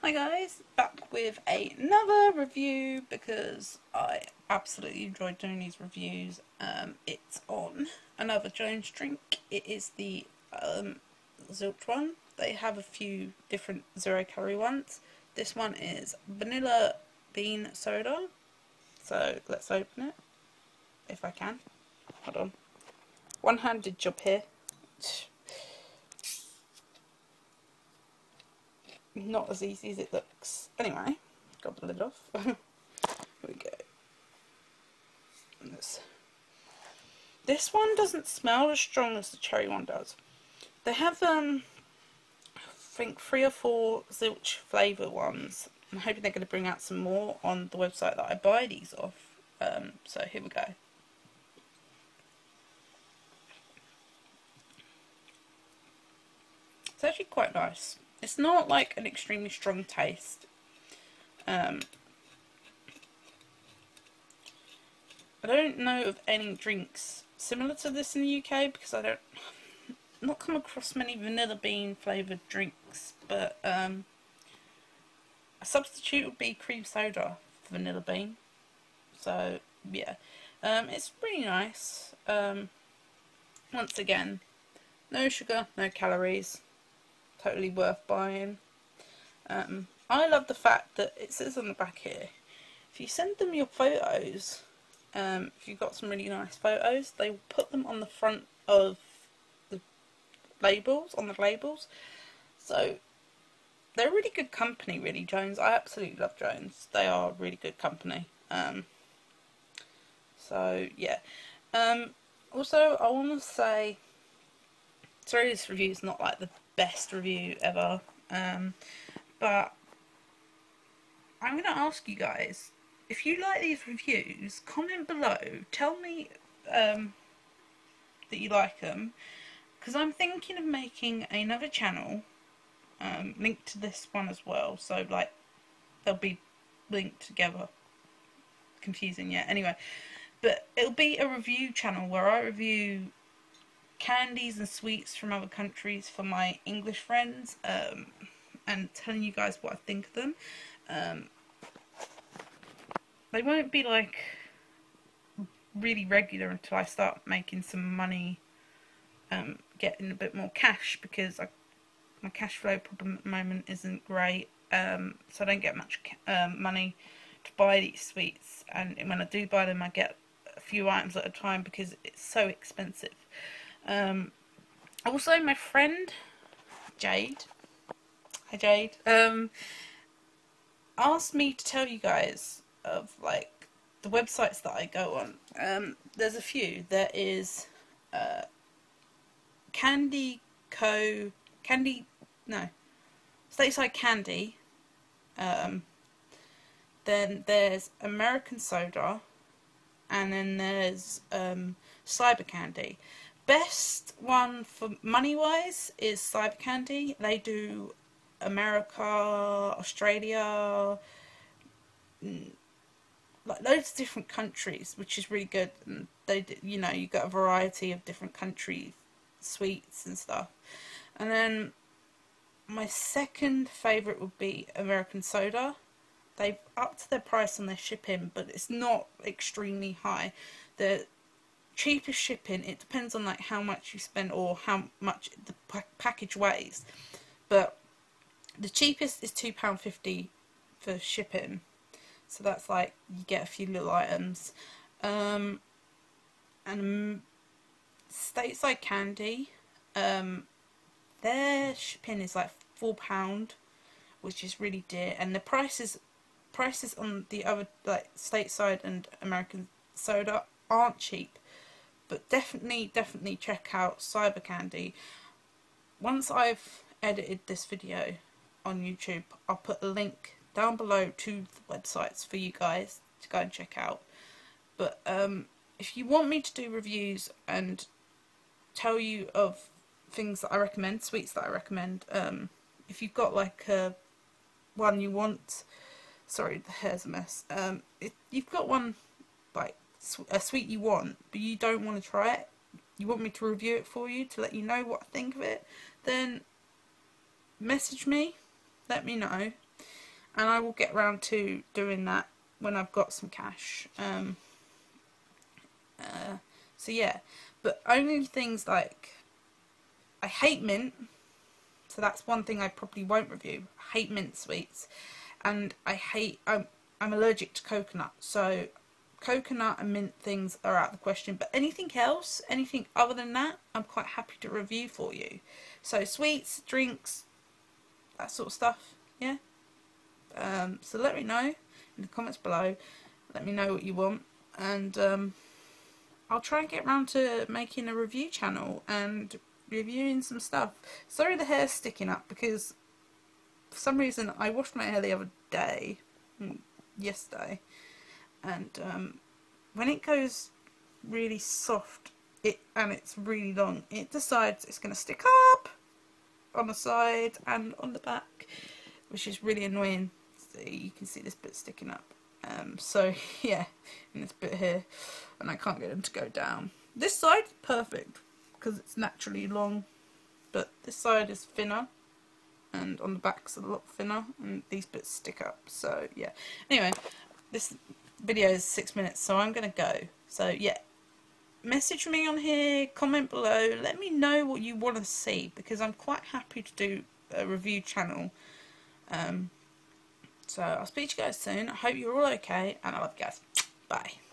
Hi guys, back with another review because I absolutely enjoyed doing these reviews. Um, it's on another Jones drink. It is the um, Zilch one. They have a few different zero calorie ones. This one is vanilla bean soda. So let's open it if I can. Hold on. One handed job here. Not as easy as it looks. Anyway, got the lid off. Here we go. This. this one doesn't smell as strong as the cherry one does. They have, um, I think, three or four Zilch flavour ones. I'm hoping they're going to bring out some more on the website that I buy these off. Um, so here we go. It's actually quite nice. It's not like an extremely strong taste. Um, I don't know of any drinks similar to this in the UK because I don't not come across many vanilla bean flavoured drinks but um, a substitute would be cream soda for vanilla bean. So yeah. Um, it's really nice. Um, once again no sugar no calories totally worth buying. Um, I love the fact that it says on the back here, if you send them your photos, um, if you've got some really nice photos, they will put them on the front of the labels, on the labels. So they're a really good company, really, Jones. I absolutely love Jones. They are a really good company. Um, so, yeah. Um, also, I want to say, sorry this review is not like the best review ever. Um, but I'm going to ask you guys, if you like these reviews, comment below. Tell me um, that you like them. Because I'm thinking of making another channel um, linked to this one as well. So, like, they'll be linked together. Confusing, yeah. Anyway, but it'll be a review channel where I review candies and sweets from other countries for my English friends um, and telling you guys what I think of them. Um, they won't be like really regular until I start making some money, um, getting a bit more cash because I, my cash flow problem at the moment isn't great. Um, so I don't get much um, money to buy these sweets and when I do buy them I get a few items at a time because it's so expensive. Um, also, my friend Jade, hi Jade, um, asked me to tell you guys of like the websites that I go on. Um, there's a few. There is uh, Candy Co. Candy, no, Stateside Candy. Um, then there's American Soda, and then there's um, Cyber Candy best one for money wise is Cyber Candy. They do America, Australia, mm, like loads of different countries, which is really good. And they, you know, you got a variety of different country sweets and stuff. And then my second favourite would be American Soda. They've upped their price on their shipping, but it's not extremely high. The cheapest shipping it depends on like how much you spend or how much the package weighs. But the cheapest is £2.50 for shipping. So that's like you get a few little items. Um, and stateside candy um, their shipping is like £4 which is really dear. And the prices prices on the other like stateside and American soda aren't cheap but definitely, definitely check out Cyber Candy. Once I've edited this video on YouTube, I'll put a link down below to the websites for you guys to go and check out. But um, if you want me to do reviews and tell you of things that I recommend, sweets that I recommend, um, if you've got like a one you want, sorry the hair's a mess, um, if you've got one like a sweet you want, but you don't want to try it, you want me to review it for you to let you know what I think of it, then message me, let me know. and I will get around to doing that when I've got some cash. Um, uh, so yeah, but only things like I hate mint, so that's one thing I probably won't review. I hate mint sweets, and I hate I'm I'm allergic to coconut, so coconut and mint things are out of the question. But anything else, anything other than that, I'm quite happy to review for you. So sweets, drinks, that sort of stuff. Yeah. Um, so let me know in the comments below. Let me know what you want, and um, I'll try and get around to making a review channel and reviewing some stuff. Sorry the hair's sticking up because for some reason I washed my hair the other day, mm, yesterday, and um, when it goes really soft it and it's really long, it decides it's going to stick up on the side and on the back, which is really annoying. So you can see this bit sticking up. Um, so yeah, in this bit here, and I can't get them to go down. This side, perfect, because it's naturally long, but this side is thinner, and on the back's a lot thinner, and these bits stick up, so yeah. Anyway, this video is six minutes, so I'm going to go. So yeah, message me on here, comment below, let me know what you want to see, because I'm quite happy to do a review channel. Um, so I'll speak to you guys soon. I hope you're all okay, and I love you guys. Bye.